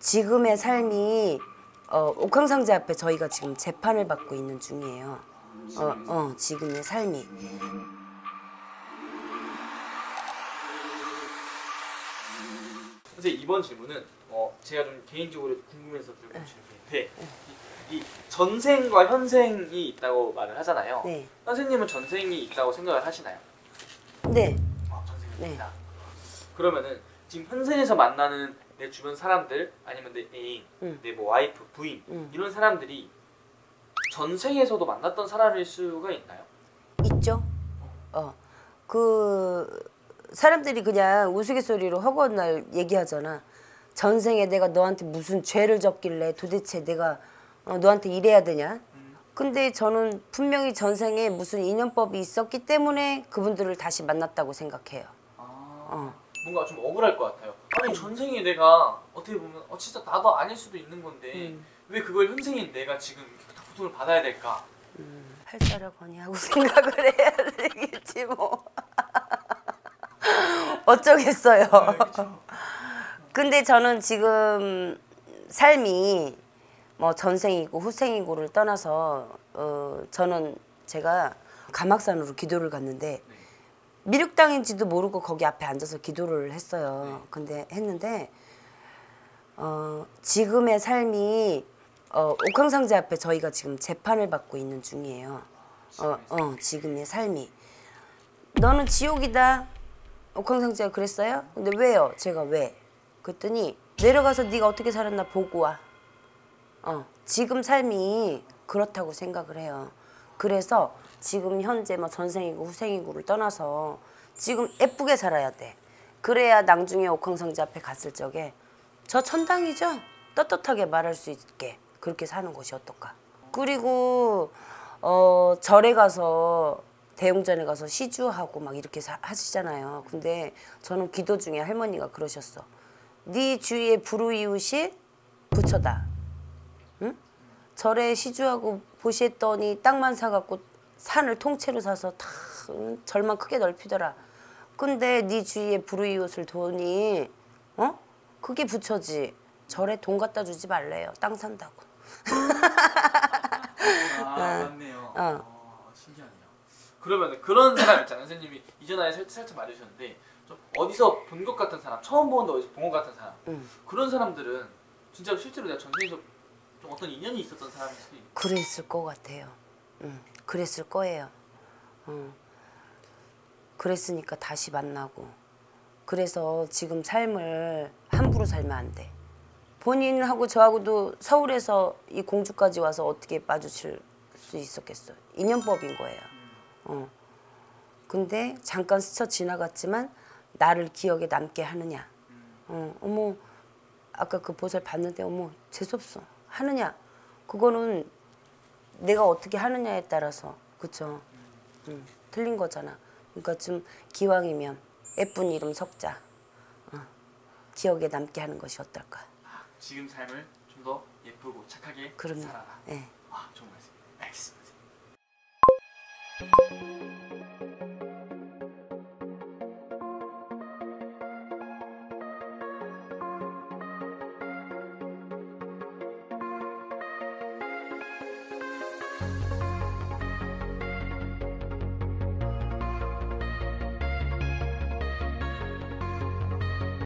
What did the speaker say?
지금의 삶이 어, 옥황상제 앞에 저희가 지금 재판을 받고 있는 중이에요. 어, 어, 지금의 삶이. 선생님 이번 질문은 어, 제가 좀 개인적으로 궁금해서 들고 질문인데 이, 이 전생과 현생이 있다고 말을 하잖아요. 네. 선생님은 전생이 있다고 생각을 하시나요? 네. 아, 전생이 네. 있다. 그러면은 지금 현생에서 만나는 내 주변 사람들 아니면 내 애인, 응. 내뭐 와이프, 부인 응. 이런 사람들이 전생에서도 만났던 사람일 수가 있나요? 있죠. 어. 그 사람들이 그냥 우스갯소리로 허구한 날 얘기하잖아. 전생에 내가 너한테 무슨 죄를 졌길래 도대체 내가 어, 너한테 이래야 되냐? 음. 근데 저는 분명히 전생에 무슨 인연법이 있었기 때문에 그분들을 다시 만났다고 생각해요. 아, 어. 뭔가 좀 억울할 것 같아요. 아니 전생에 내가 어떻게 보면 어 진짜 나도 아닐 수도 있는 건데 음. 왜 그걸 현생인 내가 지금 다 고통을 받아야 될까? 팔자라거니 하고 생각을 해야 되겠지 뭐. 어쩌겠어요. 근데 저는 지금 삶이 뭐 전생이고 후생이고를 떠나서 어 저는 제가 감악산으로 기도를 갔는데 네. 미륵당인지도 모르고 거기 앞에 앉아서 기도를 했어요. 근데 했는데 어 지금의 삶이 어 옥황상제 앞에 저희가 지금 재판을 받고 있는 중이에요. 어, 어 지금의 삶이 너는 지옥이다. 옥황상제가 그랬어요? 근데 왜요? 제가 왜? 그랬더니 내려가서 네가 어떻게 살았나 보고 와. 어, 지금 삶이 그렇다고 생각을 해요. 그래서 지금 현재 뭐 전생이고 후생이고를 떠나서 지금 예쁘게 살아야 돼. 그래야 나중에 옥황상제 앞에 갔을 적에 저 천당이죠? 떳떳하게 말할 수 있게 그렇게 사는 것이 어떨까. 그리고 어, 절에 가서 대웅전에 가서 시주하고 막 이렇게 사- 하시잖아요. 근데 저는 기도 중에 할머니가 그러셨어. 네 주위에 불우이웃이 부처다. 응? 절에 시주하고 보시했더니 땅만 사갖고 산을 통째로 사서 다 응? 절만 크게 넓히더라. 근데 네 주위에 불우이웃을 도니 어? 그게 부처지. 절에 돈 갖다 주지 말래요. 땅 산다고. 아 맞네요. 어. 어, 신기하네요. 그러면 그런 사람 있잖아요. 선생님이 이전에 살짝, 살짝 말해주셨는데 좀 어디서 본 것 같은 사람, 처음 보는데 어디서 본 것 같은 사람 응. 그런 사람들은 진짜로 실제로 내가 전생에서 좀 어떤 인연이 있었던 사람일 수도 있고 그랬을 것 같아요. 응, 그랬을 거예요. 응. 그랬으니까 다시 만나고. 그래서 지금 삶을 함부로 살면 안 돼. 본인하고 저하고도 서울에서 이 공주까지 와서 어떻게 마주칠 수 있었겠어요. 인연법인 거예요. 어. 근데 잠깐 스쳐 지나갔지만 나를 기억에 남게 하느냐. 어, 어머 아까 그 보살 봤는데 어머 재수없어 하느냐. 그거는 내가 어떻게 하느냐에 따라서 그쵸 응, 틀린 거잖아 그러니까 좀 기왕이면 예쁜 이름 석자 어, 기억에 남게 하는 것이 어떨까 아, 지금 삶을 좀 더 예쁘고 착하게 그럼요 살아라. 예. 아 좋은 말씀. 알겠습니다.